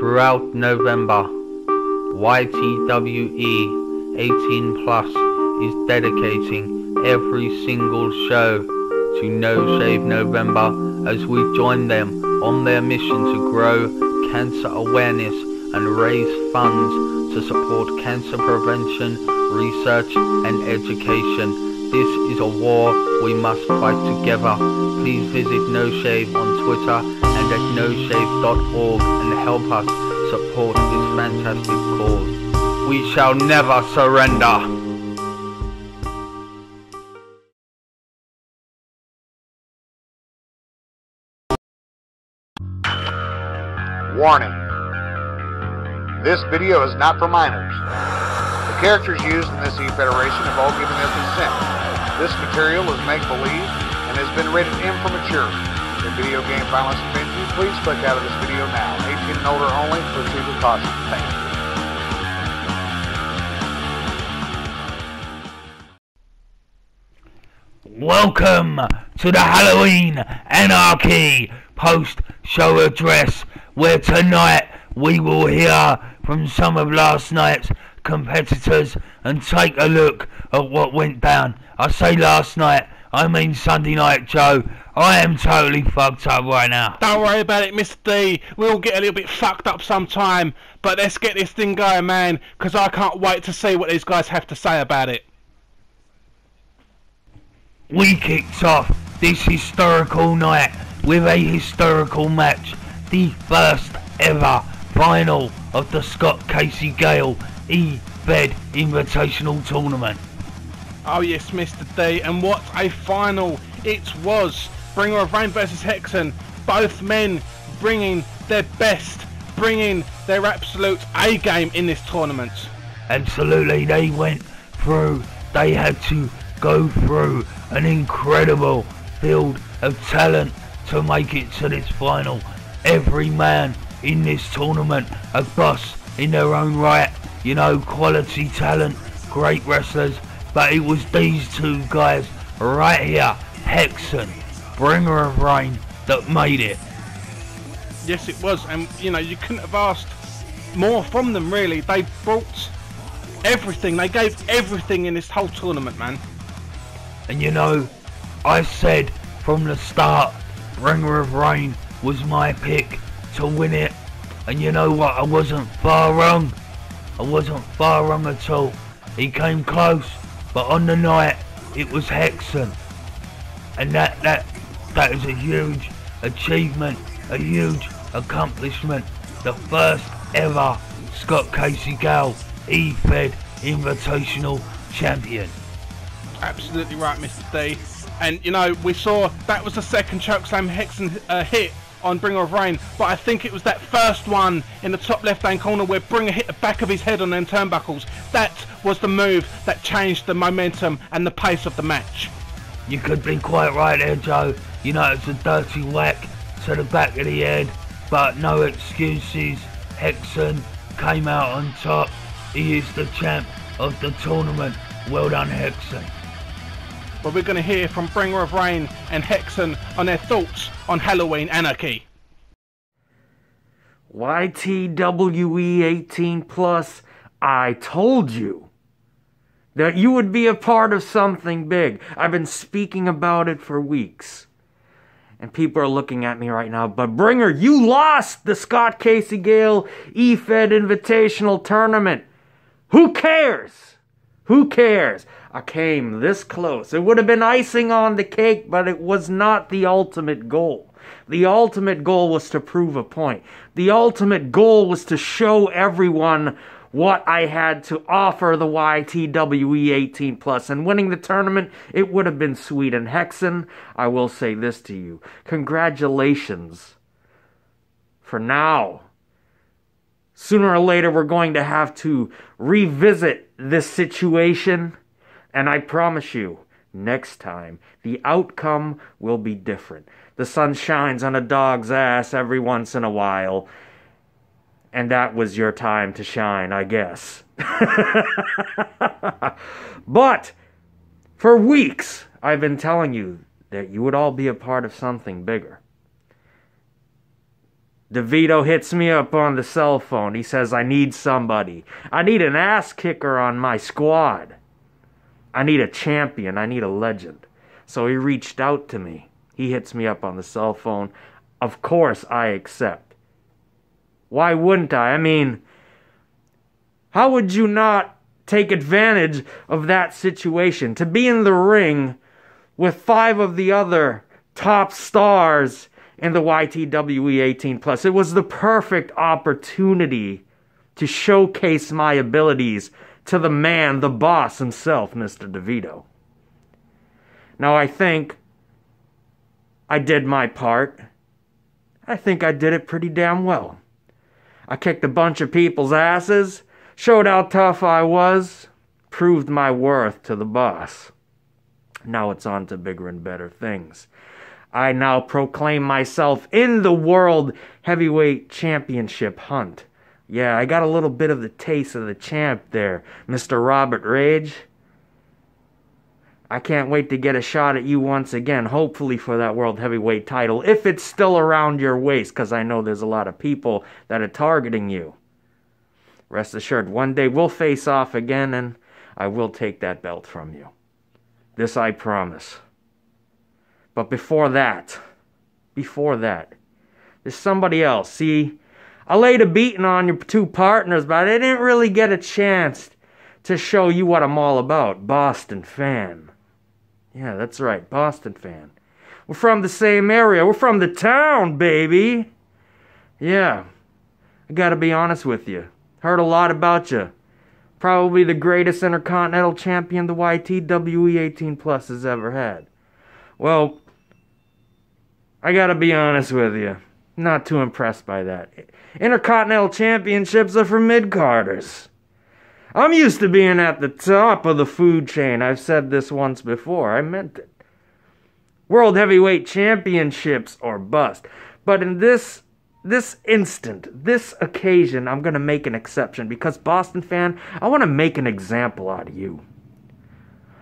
throughout November. YTWE 18 Plus is dedicating every single show to No Shave November as we join them on their mission to grow cancer awareness and raise funds to support cancer prevention, research and education. This is a war we must fight together. Please visit No Shave on Twitter noshave.org and help us support this fantastic cause. We shall never surrender. Warning. This video is not for minors. The characters used in this E-Federation have all given their consent. This material is make-believe and has been rated M for mature. If video game violence please click out of this video now. 18 and older only. Proceed with caution. Thank you. Welcome to the Halloween Anarchy post-show address where tonight we will hear from some of last night's competitors and take a look at what went down. I say last night, I mean Sunday night, Joe. I am totally fucked up right now. Don't worry about it, Mr. D. We'll get a little bit fucked up sometime. But let's get this thing going, man, because I can't wait to see what these guys have to say about it. We kicked off this historical night with a historical match. The first ever final of the Scott Casey Gale E-Fed Invitational Tournament. Oh yes, Mr. D, and what a final it was. Bringer of Rain versus Hexen. Both men bringing their best, bringing their absolute A game in this tournament. Absolutely, they went through, they had to go through an incredible field of talent to make it to this final. Every man in this tournament a boss in their own right. You know, quality talent, great wrestlers. But it was these two guys right here, Hexen, Bringer of Rain, that made it. Yes, it was, and you know you couldn't have asked more from them. Really, they brought everything. They gave everything in this whole tournament, man. And you know, I said from the start, Bringer of Rain was my pick to win it. And you know what? I wasn't far wrong. I wasn't far wrong at all. He came close, but on the night it was Hexen. And that that that is a huge achievement, a huge accomplishment. The first ever Scott Casey Gale E-Fed Invitational Champion. Absolutely right, Mr. D. And you know, we saw that was the second chokeslam Hexen uh, hit on Bringer of Rain, but I think it was that first one in the top left hand corner where Bringer hit the back of his head on them turnbuckles. That was the move that changed the momentum and the pace of the match. You could be quite right there, Joe. You know, it's a dirty whack to the back of the head, but no excuses. Hexen came out on top. He is the champ of the tournament. Well done, Hexen. But we're going to hear from Bringer of Rain and Hexen on their thoughts on Halloween Anarchy. YTWE 18 plus, I told you that you would be a part of something big. I've been speaking about it for weeks. And people are looking at me right now, but Bringer, you lost the Scott Casey Gale E-Fed Invitational Tournament. Who cares? Who cares? I came this close. It would have been icing on the cake, but it was not the ultimate goal. The ultimate goal was to prove a point. The ultimate goal was to show everyone what I had to offer the YTWE 18 plus. And winning the tournament, it would have been sweet. And Hexen, I will say this to you. Congratulations. For now. Sooner or later, we're going to have to revisit this situation and I promise you, next time, the outcome will be different. The sun shines on a dog's ass every once in a while. And that was your time to shine, I guess. but for weeks, I've been telling you that you would all be a part of something bigger. DeVito hits me up on the cell phone. He says, I need somebody. I need an ass kicker on my squad. I need a champion. I need a legend. So he reached out to me. He hits me up on the cell phone. Of course, I accept. Why wouldn't I? I mean, how would you not take advantage of that situation? To be in the ring with five of the other top stars in the YTWE 18 plus. It was the perfect opportunity to showcase my abilities to the man, the boss himself, Mr. DeVito. Now I think I did my part. I think I did it pretty damn well. I kicked a bunch of people's asses, showed how tough I was, proved my worth to the boss. Now it's on to bigger and better things. I now proclaim myself in the World Heavyweight Championship hunt. Yeah, I got a little bit of the taste of the champ there, Mr. Robert Rage. I can't wait to get a shot at you once again, hopefully for that World Heavyweight title, if it's still around your waist, because I know there's a lot of people that are targeting you. Rest assured, one day we'll face off again and I will take that belt from you. This I promise. But before that, before that, there's somebody else. See, I laid a beating on your two partners, but I didn't really get a chance to show you what I'm all about. Boston fan. Yeah, that's right, Boston fan. We're from the same area. We're from the town, baby. Yeah, I gotta be honest with you. Heard a lot about you. Probably the greatest intercontinental champion the YTWE 18 Plus has ever had. Well, I gotta be honest with you. Not too impressed by that. Intercontinental championships are for mid-carders. I'm used to being at the top of the food chain. I've said this once before. I meant it. World Heavyweight Championships or bust. But in this this instant, this occasion, I'm going to make an exception because Boston fan, I want to make an example out of you.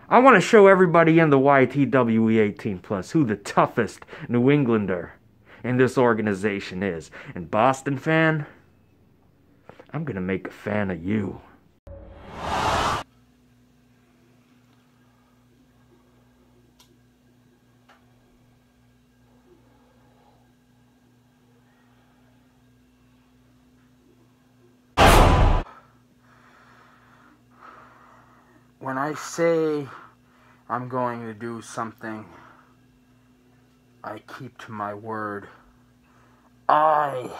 I want to show everybody in the YTWE 18 plus who the toughest New Englander in this organization is. And Boston fan, I'm going to make a fan of you. when I say I'm going to do something, I keep to my word. I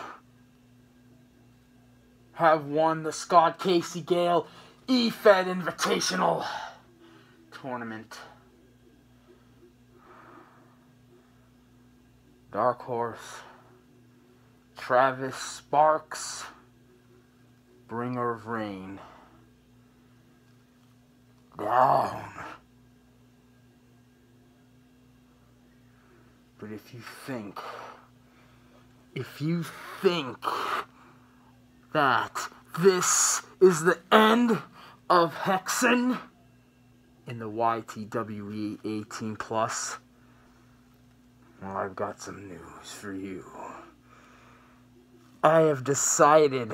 have won the Scott Casey Gale EFED Invitational Tournament. Dark Horse, Travis Sparks, Bringer of Rain down. But if you think, if you think that this is the end of Hexen in the YTWE 18 plus, well, I've got some news for you. I have decided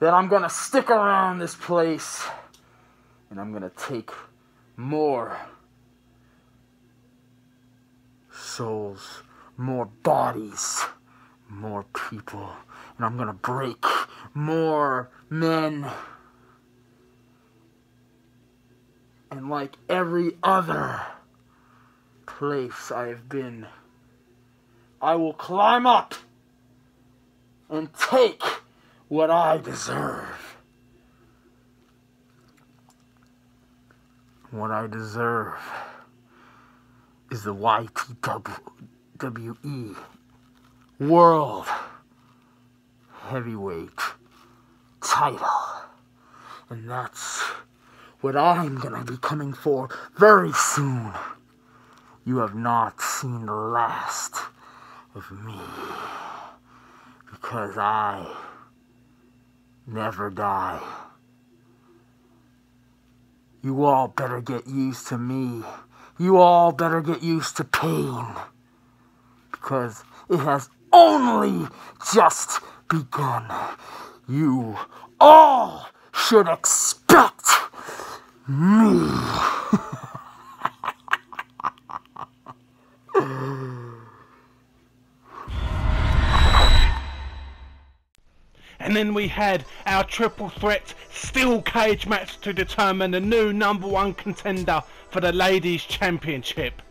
that I'm gonna stick around this place and I'm to take more souls, more bodies, more people, and I'm to break more men. And like every other place I have been, I will climb up and take what I deserve. What I deserve is the YTWE World Heavyweight title. And that's what I'm gonna be coming for very soon. You have not seen the last of me because I never die. You all better get used to me. You all better get used to pain. Because it has only just begun. You all should expect me. And then we had our triple threat steel cage match to determine the new number one contender for the ladies championship.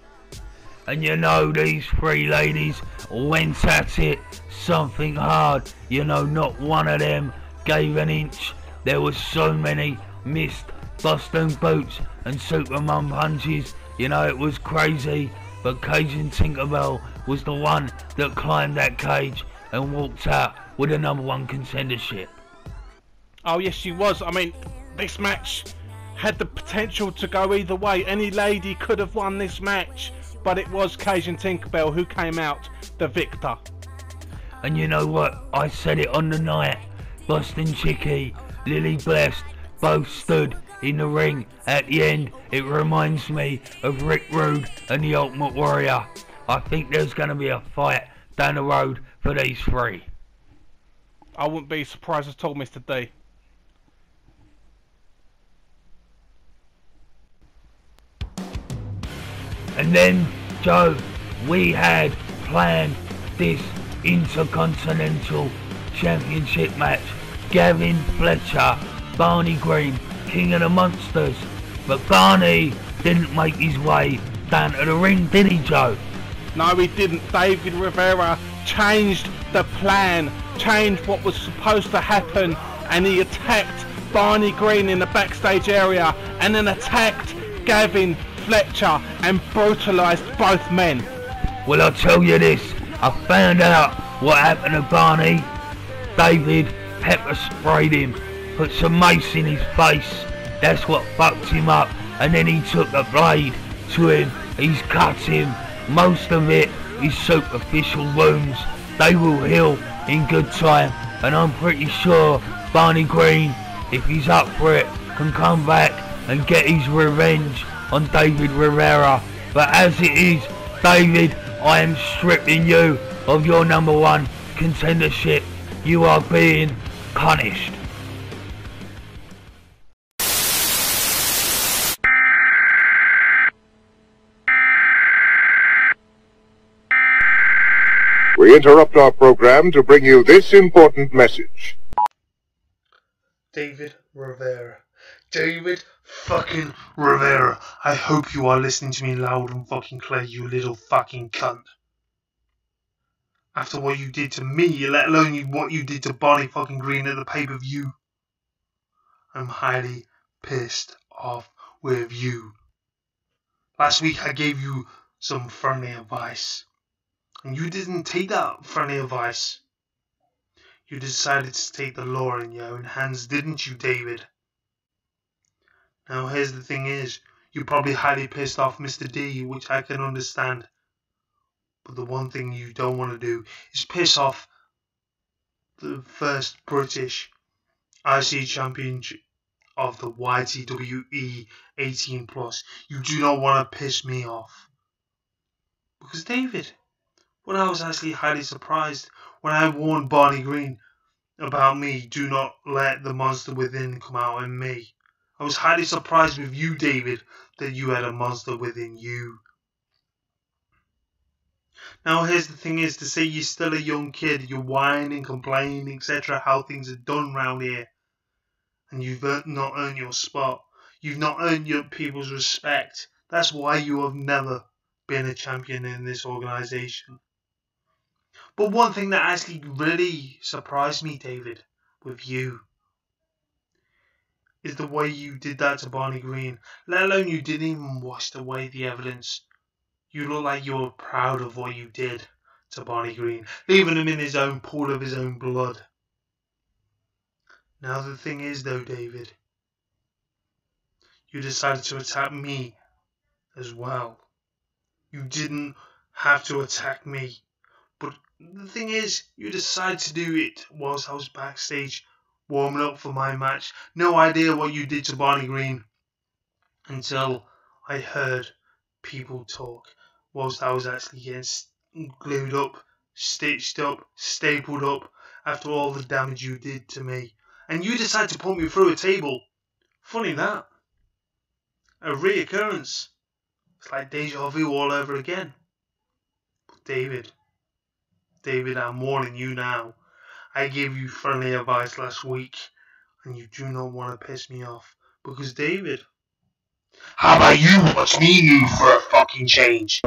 And you know these three ladies went at it something hard. You know not one of them gave an inch. There was so many missed Boston boots and Superman punches. You know it was crazy. But Cajun Tinker Belle was the one that climbed that cage and walked out with a number one contendership. Oh yes, she was. I mean, this match had the potential to go either way. Any lady could have won this match, but it was Cajun Tinker Belle who came out the victor. And you know what? I said it on the night. Boston Chicky, Lily Blessed, both stood in the ring at the end. It reminds me of Rick Rude and the Ultimate Warrior. I think there's going to be a fight down the road for these three. I wouldn't be surprised at all, Mr. D. And then, Joe, we had planned this Intercontinental Championship match. Gavin Fletcher, Barney Green, King of the Monsters. But Barney didn't make his way down to the ring, did he, Joe? No, he didn't. David Rivera changed the plan, changed what was supposed to happen, and he attacked Barney Green in the backstage area and then attacked Gavin Fletcher and brutalized both men. Well, I'll tell you this. I found out what happened to Barney. David pepper sprayed him, put some mace in his face. That's what fucked him up. And then he took a blade to him. He's cut him. Most of it is superficial wounds. They will heal in good time. And I'm pretty sure Barney Green, if he's up for it, can come back and get his revenge on David Rivera. But as it is, David, I am stripping you of your number one contendership. You are being punished. Interrupt our program to bring you this important message. David Rivera. David fucking Rivera. I hope you are listening to me loud and fucking clear, you little fucking cunt. After what you did to me, let alone what you did to Barney fucking Green at the pay per view, I'm highly pissed off with you. Last week I gave you some friendly advice, and you didn't take that friendly advice. You decided to take the law in your own hands, didn't you, David? Now, here's the thing is, you're probably highly pissed off Mr. D, which I can understand. But the one thing you don't want to do is piss off the first British IC champion of the YTWE 18 plus. You do not want to piss me off. Because David, when I was actually highly surprised when I warned Barney Green about me, do not let the monster within come out in me. I was highly surprised with you, David, that you had a monster within you. Now, here's the thing is to say you're still a young kid, you're whining, complaining, etc., how things are done round here, and you've not earned your spot. You've not earned your people's respect. That's why you have never been a champion in this organization. But one thing that actually really surprised me, David, with you, is the way you did that to Barney Green. Let alone you didn't even wash away the evidence. You look like you were proud of what you did to Barney Green, leaving him in his own pool of his own blood. Now the thing is though, David, you decided to attack me as well. You didn't have to attack me. The thing is, you decided to do it whilst I was backstage warming up for my match. No idea what you did to Barney Green until I heard people talk whilst I was actually getting glued up, stitched up, stapled up after all the damage you did to me. And you decide to put me through a table. Funny that. A reoccurrence. It's like deja vu all over again. But David, David, I'm warning you now. I gave you friendly advice last week, and you do not want to piss me off. Because David, how about you watch me move for a fucking change?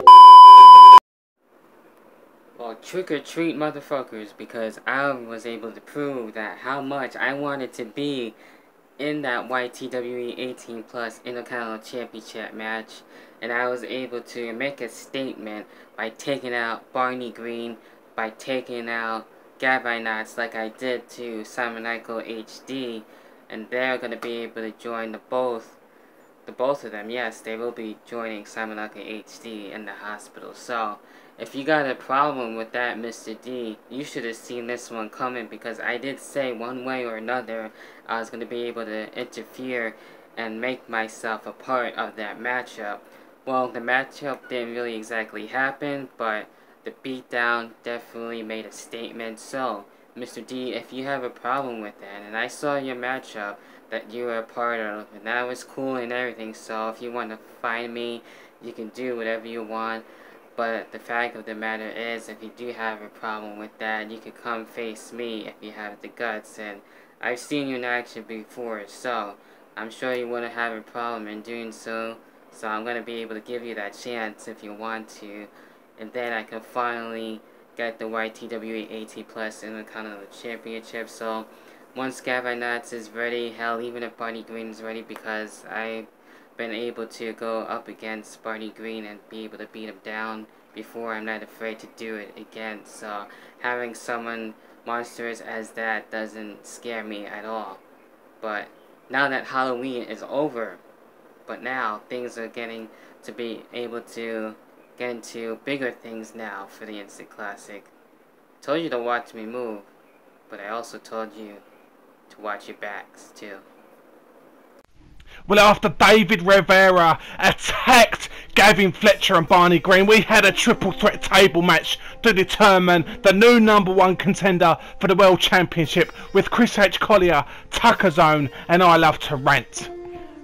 Well, trick or treat, motherfuckers, because I was able to prove that how much I wanted to be in that YTWE 18 plus Intercontinental Championship match, and I was able to make a statement by taking out Barney Green, by taking out Gavinots like I did to Simon Michael HD, and they're gonna be able to join the both, the both of them. Yes, they will be joining Simon Michael HD in the hospital. So. If you got a problem with that, Mr. D, you should have seen this one coming because I did say one way or another I was going to be able to interfere and make myself a part of that matchup. Well, the matchup didn't really exactly happen, but the beatdown definitely made a statement. So, Mr. D, if you have a problem with that, and I saw your matchup that you were a part of, and that was cool and everything, so if you want to find me, you can do whatever you want. But the fact of the matter is, if you do have a problem with that, you can come face me if you have the guts. And I've seen you in action before, so I'm sure you wouldn't have a problem in doing so. So I'm going to be able to give you that chance if you want to. And then I can finally get the YTWE 18 Plus Intercontinental Championship. So once Gavin Nuts is ready, hell, even if Barney Green is ready, because I've been able to go up against Barney Green and be able to beat him down before, I'm not afraid to do it again. So having someone monsters as that doesn't scare me at all. But now that Halloween is over, but now things are getting to be able to get into bigger things now for the Instant Classic. Told you to watch me move, but I also told you to watch your backs too. Well, after David Rivera attacked Gavin Fletcher and Barney Green, we had a triple threat table match to determine the new number one contender for the World Championship with Chris H. Collier, Tucker Zone, and I Love to Rant.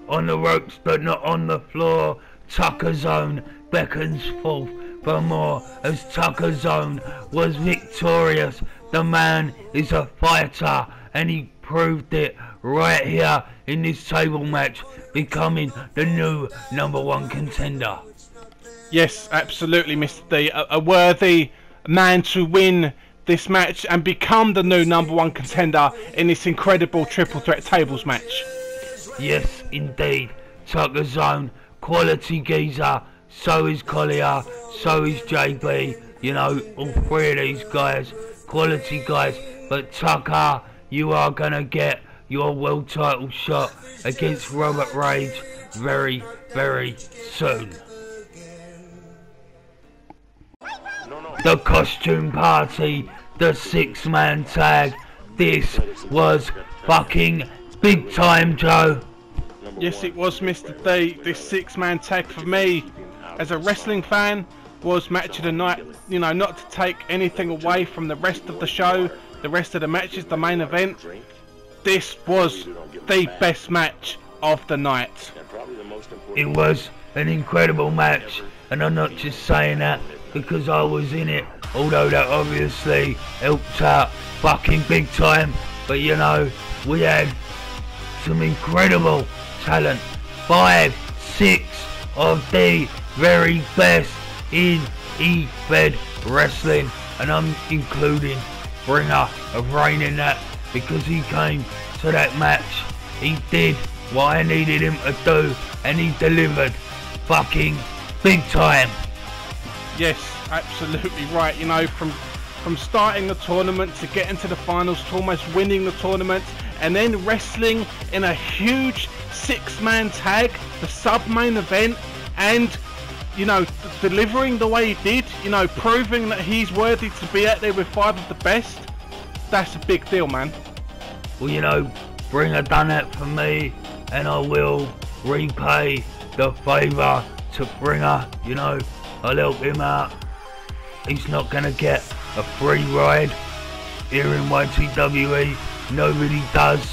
On the ropes but not on the floor, Tucker Zone beckons forth for more as Tucker Zone was victorious. The man is a fighter and he proved it right here in this table match, becoming the new number one contender. Yes, absolutely, Mr. D. A, a worthy man to win this match and become the new number one contender in this incredible triple threat tables match. Yes, indeed. Tucker Zone, quality geezer, so is Collier, so is JB. You know, all three of these guys, quality guys. But Tucker, you are gonna get your world title shot against Robert Rage very, very soon. The costume party, the six man tag. This was fucking big time, Joe. Yes, it was, Mr. D. This six man tag for me, as a wrestling fan, was match of the night. You know, not to take anything away from the rest of the show, the rest of the matches, the main event this was the best match of the night. It was an incredible match, and I'm not just saying that because I was in it, although that obviously helped out fucking big time. But you know, we had some incredible talent. Five, six of the very best in E-Fed Wrestling, and I'm including Bringer of Rain in that because he came to that match. He did what I needed him to do and he delivered fucking big time. Yes, absolutely right. You know, from from starting the tournament to getting to the finals to almost winning the tournament and then wrestling in a huge six-man tag, the sub-main event, and you know, delivering the way he did, you know, proving that he's worthy to be out there with five of the best that's a big deal, man. Well, you know, Bringer done it for me, and I will repay the favour to Bringer. You know, I'll help him out. He's not gonna get a free ride here in YTWE. Nobody does,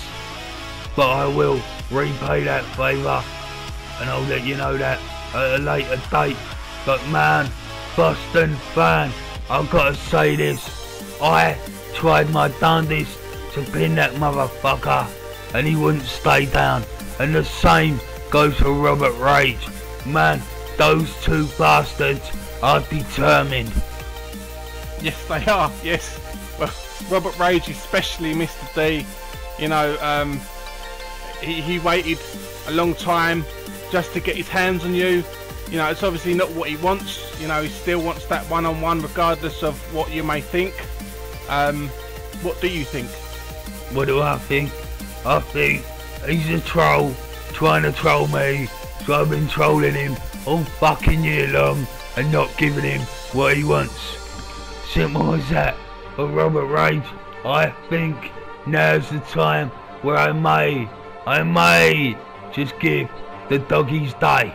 but I will repay that favour and I'll let you know that at a later date. But man, Boston fan, I've got to say this. I tried my darndest to pin that motherfucker and he wouldn't stay down. And the same goes for Robert Rage. Man, those two bastards are determined. Yes, they are. Yes. Well, Robert Rage, especially Mr. D, you know, um, he, he waited a long time just to get his hands on you. You know, it's obviously not what he wants. You know, he still wants that one-on-one, regardless of what you may think. Um, what do you think? What do I think? I think he's a troll, trying to troll me. So I've been trolling him all fucking year long and not giving him what he wants. Simple as that. But Robert Rage, I think now's the time where I may, I may just give the doggies die.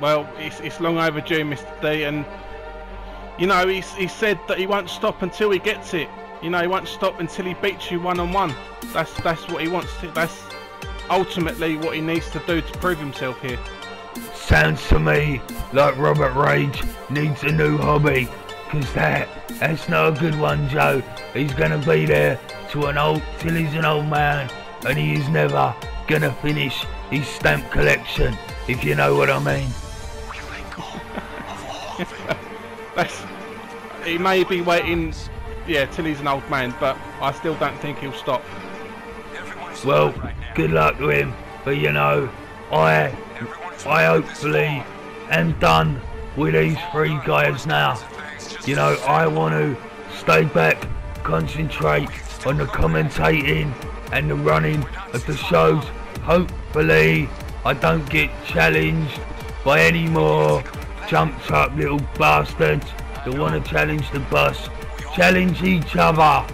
Well, it's, it's long overdue, Mr. D, and you know he's, he said that he won't stop until he gets it. You know he won't stop until he beats you one on one. That's that's what he wants to. That's ultimately what he needs to do to prove himself here. Sounds to me like Robert Rage needs a new hobby. Cause that, that's not a good one, Joe. He's gonna be there to an old, till he's an old man, and he is never gonna finish his stamp collection, if you know what I mean. That's, he may be waiting, yeah, till he's an old man, but I still don't think he'll stop. Well, good luck to him, but you know, I, I hopefully am done with these three guys now. You know, I want to stay back, concentrate on the commentating and the running of the shows. Hopefully, I don't get challenged by any more jumped up little bastards that want to challenge the bus. Challenge each other.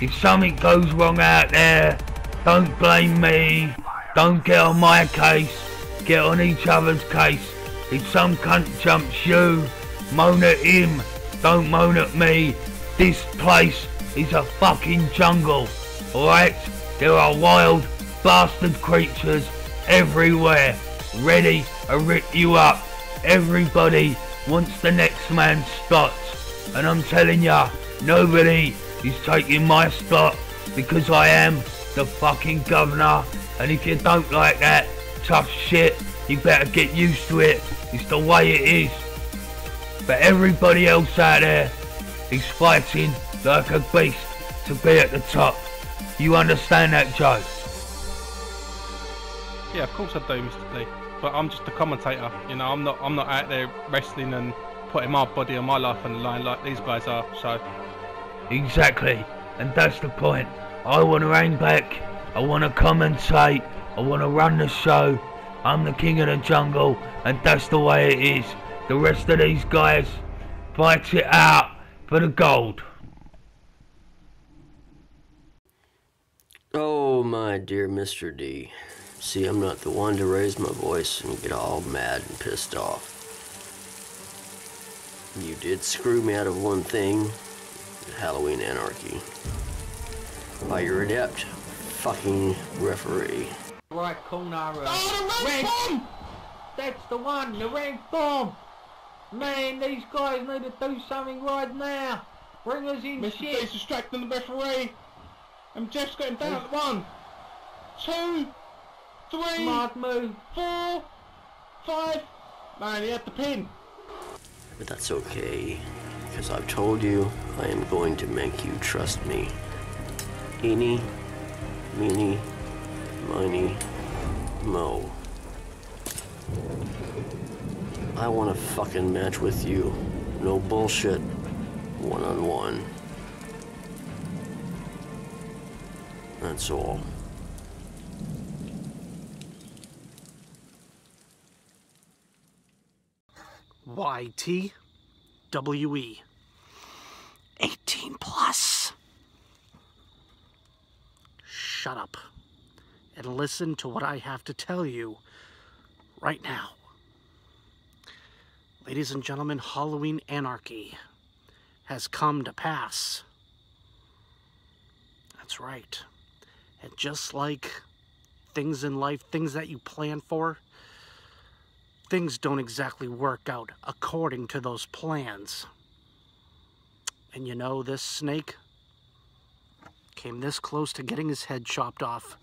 If something goes wrong out there, don't blame me. Don't get on my case. Get on each other's case. If some cunt jumps you, moan at him. Don't moan at me. This place is a fucking jungle. Alright? There are wild bastard creatures everywhere. Ready to rip you up. Everybody wants the next man's spot. And I'm telling ya, nobody is taking my spot because I am the fucking governor. And if you don't like that tough shit, you better get used to it. It's the way it is. But everybody else out there is fighting like a beast to be at the top. You understand that, Joe? Yeah, of course I do, Mr. D. But I'm just a commentator. You know, I'm not I'm not out there wrestling and putting my body and my life on the line like these guys are. So Exactly. And that's the point. I want to hang back. I want to commentate. I want to run the show. I'm the king of the jungle, and that's the way it is. The rest of these guys fight it out for the gold. Oh, my dear Mr. D. See, I'm not the one to raise my voice and get all mad and pissed off. You did screw me out of one thing Halloween Anarchy. By your adept fucking referee. Right corner. Uh, red bomb! That's the one, the red bomb! Man, these guys need to do something right now. Bring us in Mr. shit. D's distracting the referee. And Jeff's getting down at one, two, three, Smart move. four, five. Man, he had the pin. But that's okay, because I've told you I am going to make you trust me. Eeny, meeny, miny, mo. I want a fucking match with you. No bullshit. One on one. That's all. YTWE. 18 plus. Shut up and listen to what I have to tell you right now. Ladies and gentlemen, Halloween Anarchy has come to pass. That's right. And just like things in life, things that you plan for, things don't exactly work out according to those plans. And you know, this snake came this close to getting his head chopped off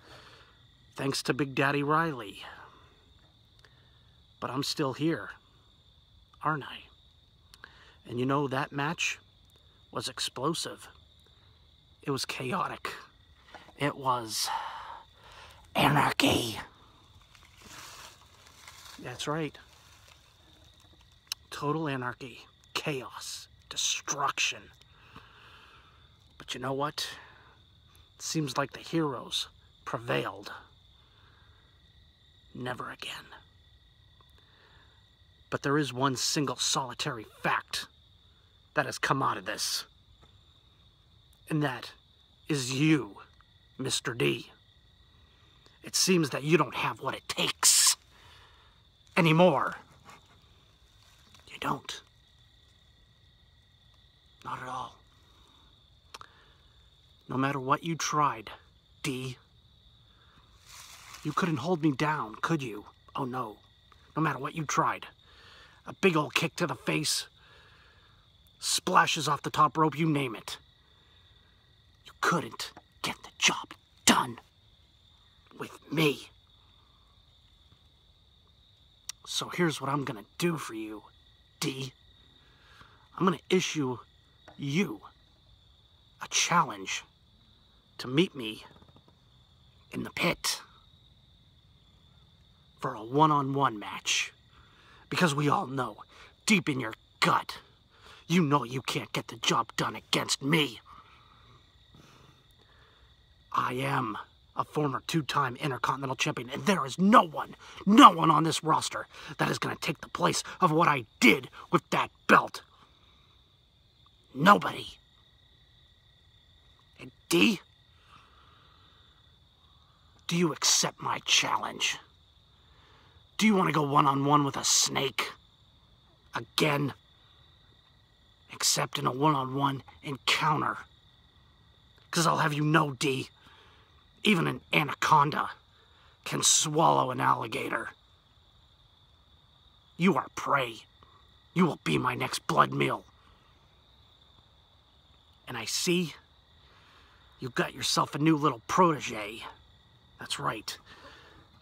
thanks to Big Daddy Riley. But I'm still here, aren't I? And you know, that match was explosive. It was chaotic. It was anarchy. That's right. Total anarchy, chaos, destruction. But you know what? It seems like the heroes prevailed. Never again. But there is one single solitary fact that has come out of this. And that is you, Mr. D. It seems that you don't have what it takes anymore. You don't. Not at all. No matter what you tried, D, you couldn't hold me down, could you? Oh no. No matter what you tried. A big old kick to the face, splashes off the top rope, you name it. You couldn't get the job done with me. So here's what I'm gonna do for you, D. I'm gonna issue you a challenge to meet me in the pit for a one-on-one match. Because we all know, deep in your gut, you know you can't get the job done against me. I am a former two-time Intercontinental Champion, and there is no one, no one on this roster that is going to take the place of what I did with that belt. Nobody. And D, do you accept my challenge? Do you want to go one-on-one with a snake? Again? Except in a one-on-one encounter. Because I'll have you know, D, even an anaconda can swallow an alligator. You are prey. You will be my next blood meal. And I see you got yourself a new little protege. That's right.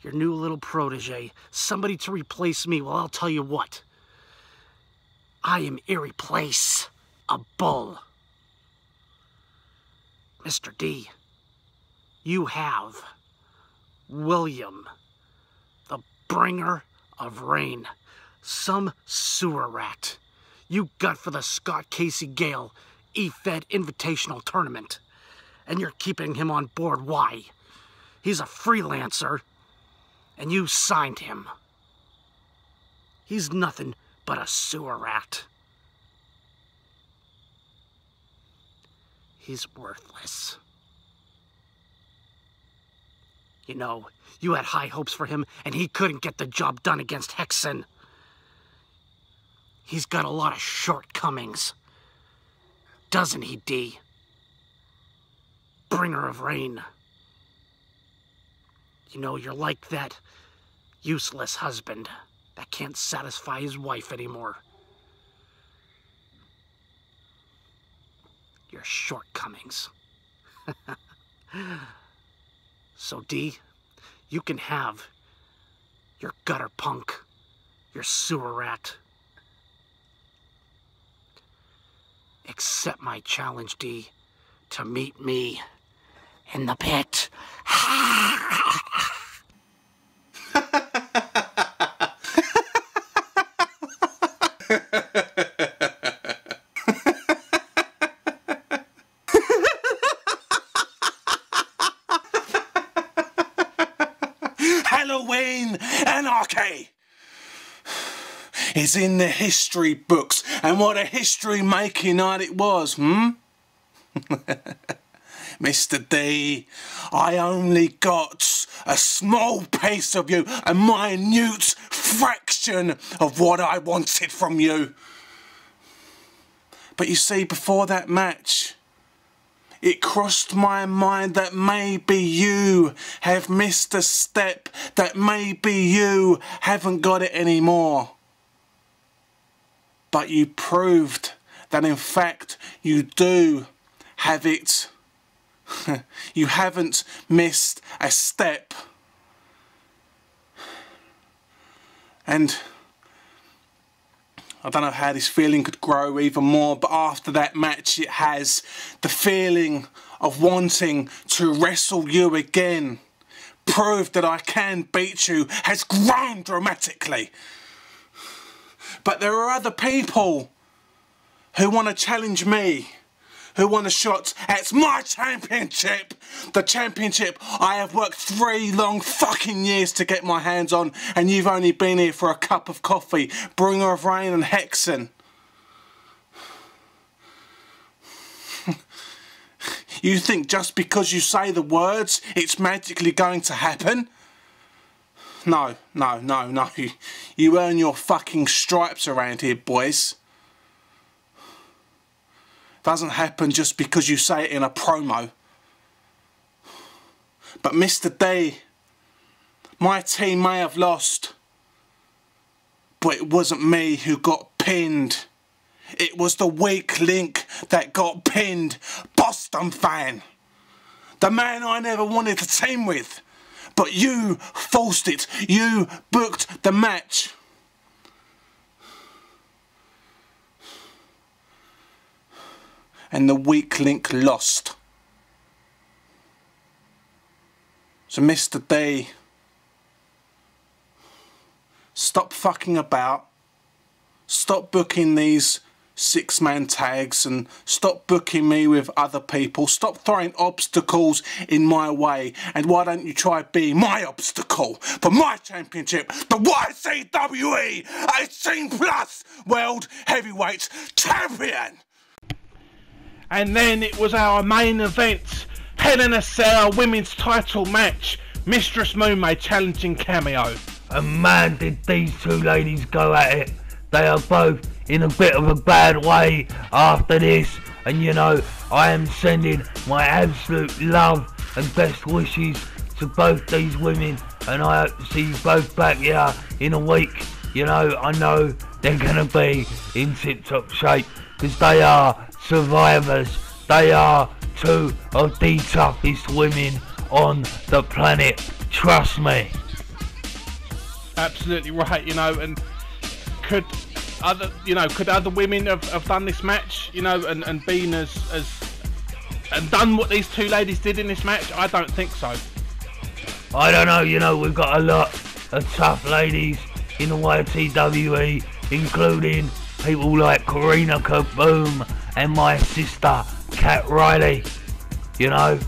Your new little protege. Somebody to replace me. Well, I'll tell you what. I am irreplaceable. A bull. Mr. D, you have William, the bringer of rain, some sewer rat. You got for the Scott Casey Gale E-Fed Invitational Tournament. And you're keeping him on board. Why? He's a freelancer, and you signed him. He's nothing but a sewer rat. He's worthless. You know, you had high hopes for him, and he couldn't get the job done against Hexen. He's got a lot of shortcomings. Doesn't he, D? Bringer of rain. You know, you're like that useless husband that can't satisfy his wife anymore. Your shortcomings. so, D, you can have your gutter punk, your sewer rat. Accept my challenge, D, to meet me in the pit. Halloween Anarchy in the history books, and what a history making night it was, hmm? Mr. D, I only got a small piece of you, a minute fraction of what I wanted from you. But you see, before that match, it crossed my mind that maybe you have missed a step, that maybe you haven't got it anymore. But you proved that in fact you do have it. you haven't missed a step. And I don't know how this feeling could grow even more, but after that match, it has the feeling of wanting to wrestle you again. Prove that I can beat you has grown dramatically. But there are other people who want to challenge me who want a shot at my championship. The championship I have worked three long fucking years to get my hands on, and you've only been here for a cup of coffee. Bringer of Rain and Hexen. you think just because you say the words, it's magically going to happen? No, no, no, no. You earn your fucking stripes around here, boys doesn't happen just because you say it in a promo. But Mr. D, my team may have lost, but it wasn't me who got pinned. It was the weak link that got pinned. Boston fan. The man I never wanted to team with. But you forced it. You booked the match. and the weak link lost. So Mr. D, stop fucking about, stop booking these six man tags and stop booking me with other people. Stop throwing obstacles in my way. And why don't you try being my obstacle for my championship, the YTWE 18 Plus World Heavyweight Champion? And then it was our main event, Hell in a Cell women's title match, Mistress Moonmay challenging Cameo. And man, did these two ladies go at it. They are both in a bit of a bad way after this. And you know, I am sending my absolute love and best wishes to both these women. And I hope to see you both back here in a week. You know, I know they're going to be in tip top shape because they are survivors. They are two of the toughest women on the planet. Trust me. Absolutely right, you know, and could other you know, could other women have, have done this match, you know, and, and been as as and done what these two ladies did in this match? I don't think so. I don't know, you know, we've got a lot of tough ladies in the YTWE, including people like Karina Kaboom and my sister, Cat Riley. You know?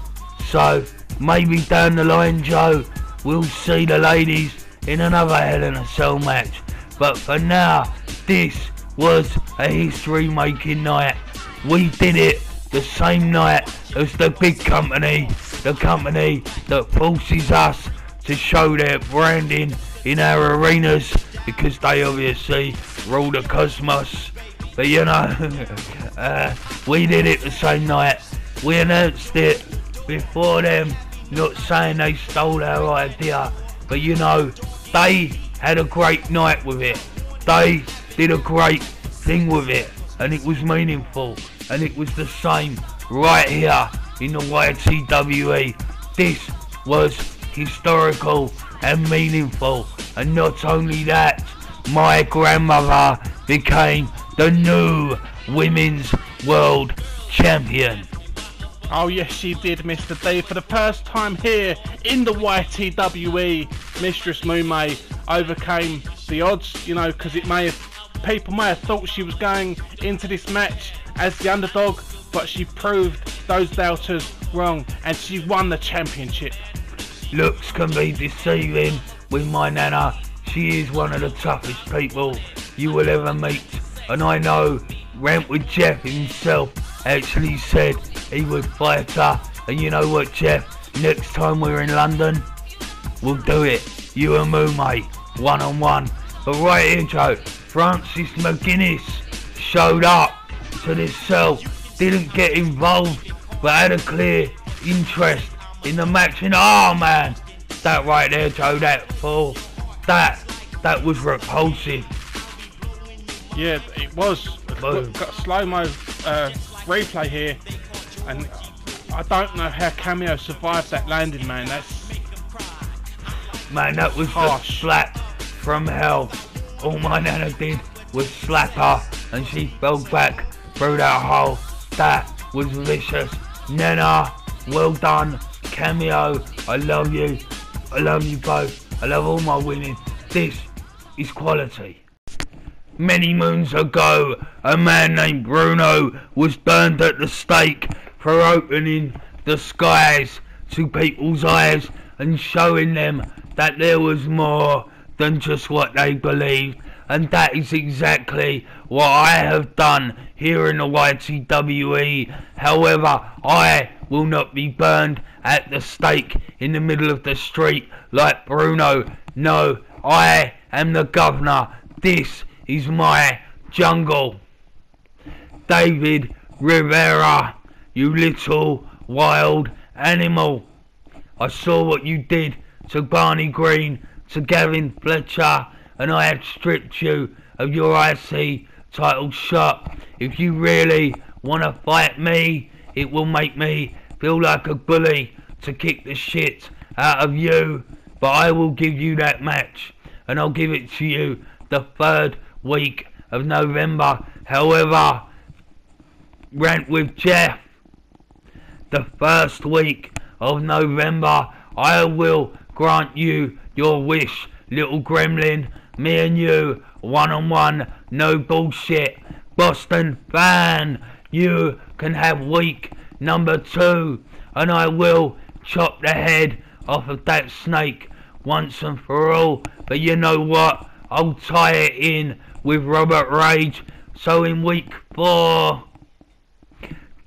So, maybe down the line, Joe, we'll see the ladies in another Hell in a Cell match. But for now, this was a history making night. We did it the same night as the big company, the company that forces us to show their branding in our arenas because they obviously rule the cosmos. But you know, uh, we did it the same night. We announced it before them, not saying they stole our idea, but you know, they had a great night with it. They did a great thing with it, and it was meaningful, and it was the same right here in the YTWE. This was historical and meaningful, and not only that, my grandmother became the new Women's World Champion. Oh yes, she did, Mr. Dave For the first time here in the YTWE, Mistress Moonmay overcame the odds, you know, because it may have people may have thought she was going into this match as the underdog, but she proved those doubters wrong, and she won the championship. Looks can be deceiving with my nana. She is one of the toughest people you will ever meet and I know with Jeff himself actually said he would fight her. And you know what, Jeff? Next time we're in London, we'll do it. You and me, mate, one on one. But right here, Joe, Francis McGuinness showed up to this cell, didn't get involved, but had a clear interest in the match. And oh man, that right there, Joe, that fall, that that was repulsive. Yeah, it was. Boom. Got a slow mo uh, replay here, and I don't know how Cameo survived that landing, man. That's Man, that was Harsh. the slap from hell. All my nana did was slap her, and she fell back through that hole. That was vicious. Nana, well done. Cameo, I love you. I love you both. I love all my women. This is quality. Many moons ago, a man named Bruno was burned at the stake for opening the skies to people's eyes and showing them that there was more than just what they believed. And that is exactly what I have done here in the YTWE. However, I will not be burned at the stake in the middle of the street like Bruno. No, I am the governor. This is my jungle. David Rivera, you little wild animal. I saw what you did to Barney Green, to Gavin Fletcher, and I have stripped you of your IC title shot. If you really want to fight me, it will make me feel like a bully to kick the shit out of you. But I will give you that match, and I'll give it to you the third week of November. However, rant with Jeff the first week of November. I will grant you your wish, little gremlin. Me and you, one on one, no bullshit. Boston fan, you can have week number two, and I will chop the head off of that snake once and for all. But you know what? I'll tie it in with Robert Rage. So in week four,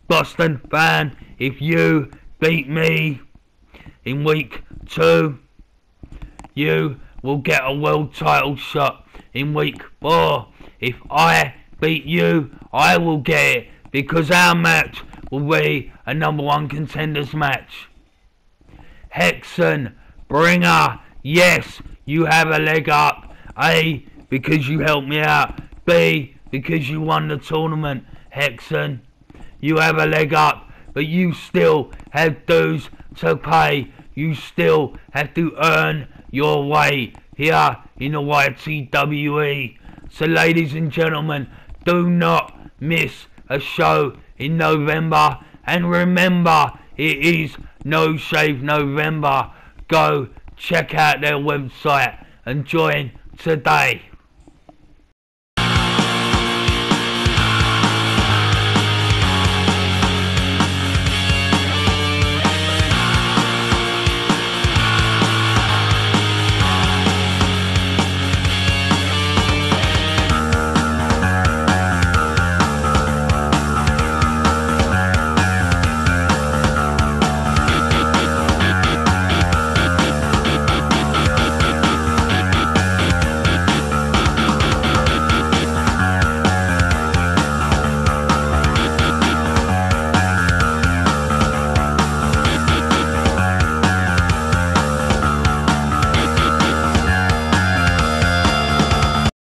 Boston fan, if you beat me in week two, you will get a world title shot in week four. If I beat you, I will get it because our match will be a number one contenders match. Hexen, Bringer, yes, you have a leg up. A, because you helped me out. B, because you won the tournament. Hexen, you have a leg up, but you still have dues to pay. You still have to earn your way here in the YTWE. So ladies and gentlemen, do not miss a show in November. And remember, it is No Shave November. Go check out their website and join today.